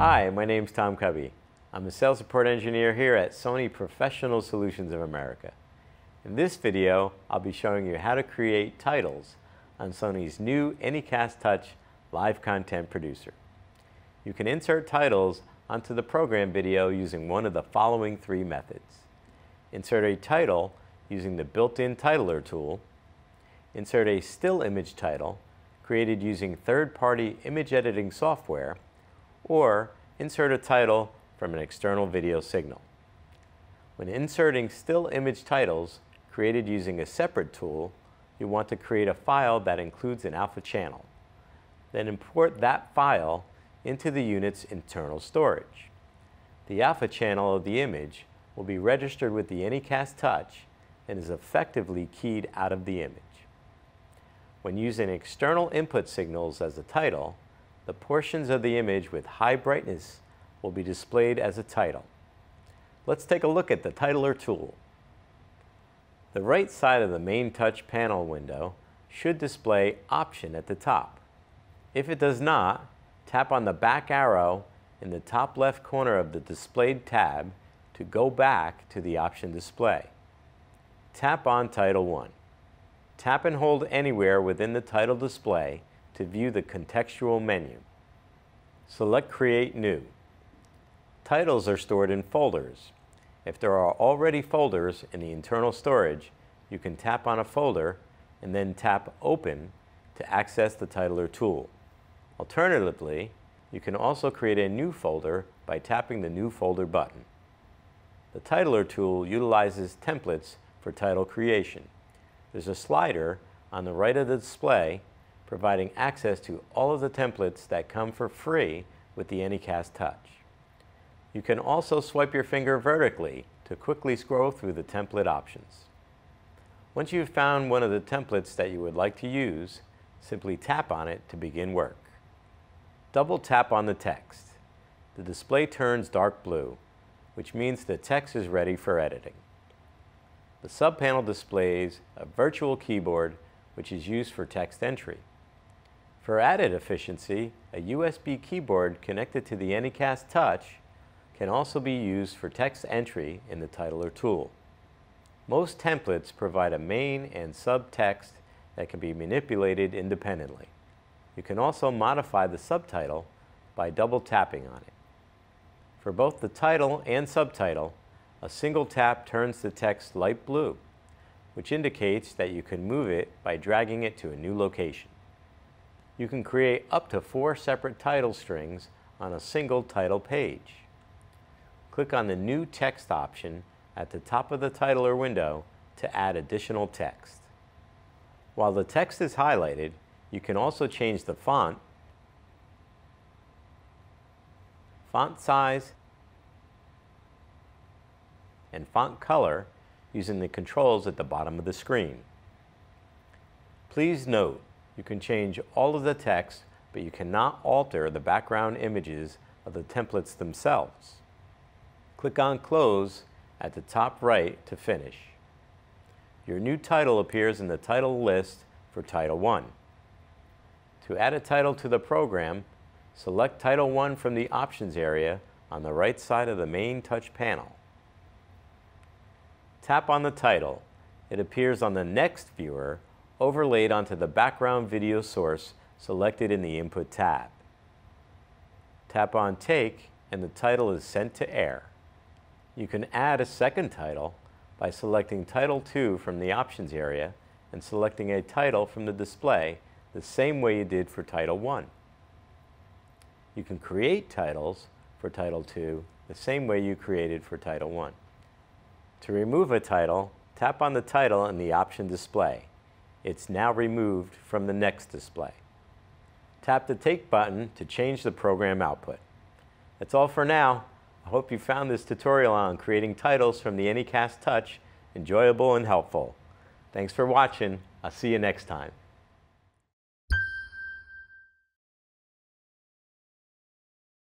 Hi, my name is Tom Cubby. I'm a sales support engineer here at Sony Professional Solutions of America. In this video, I'll be showing you how to create titles on Sony's new Anycast Touch live content producer. You can insert titles onto the program video using one of the following three methods. Insert a title using the built-in titler tool. Insert a still image title created using third-party image editing software. Or insert a title from an external video signal. When inserting still image titles created using a separate tool, you want to create a file that includes an alpha channel. Then import that file into the unit's internal storage. The alpha channel of the image will be registered with the Anycast Touch and is effectively keyed out of the image. When using external input signals as a title, the portions of the image with high brightness will be displayed as a title. Let's take a look at the Titler tool. The right side of the main touch panel window should display Option at the top. If it does not, tap on the back arrow in the top left corner of the displayed tab to go back to the option display. Tap on Title 1. Tap and hold anywhere within the title display to view the contextual menu. Select Create New. Titles are stored in folders. If there are already folders in the internal storage, you can tap on a folder and then tap Open to access the Titler tool. Alternatively, you can also create a new folder by tapping the New Folder button. The Titler tool utilizes templates for title creation. There's a slider on the right of the display providing access to all of the templates that come for free with the Anycast Touch. You can also swipe your finger vertically to quickly scroll through the template options. Once you've found one of the templates that you would like to use, simply tap on it to begin work. Double tap on the text. The display turns dark blue, which means the text is ready for editing. The subpanel displays a virtual keyboard which is used for text entry. For added efficiency, a USB keyboard connected to the Anycast Touch can also be used for text entry in the Titler tool. Most templates provide a main and subtext that can be manipulated independently. You can also modify the subtitle by double tapping on it. For both the title and subtitle, a single tap turns the text light blue, which indicates that you can move it by dragging it to a new location. You can create up to four separate title strings on a single title page. Click on the New Text option at the top of the titler window to add additional text. While the text is highlighted, you can also change the font, font size, and font color using the controls at the bottom of the screen. Please note, you can change all of the text, but you cannot alter the background images of the templates themselves. Click on Close at the top right to finish. Your new title appears in the title list for Title 1. To add a title to the program, select Title 1 from the Options area on the right side of the main touch panel. Tap on the title. It appears on the Next viewer overlaid onto the background video source selected in the Input tab. Tap on Take and the title is sent to air. You can add a second title by selecting Title 2 from the Options area and selecting a title from the display the same way you did for Title 1. You can create titles for Title 2 the same way you created for Title 1. To remove a title, tap on the title in the option display. It's now removed from the next display. Tap the Take button to change the program output. That's all for now. I hope you found this tutorial on creating titles from the Anycast Touch enjoyable and helpful. Thanks for watching. I'll see you next time.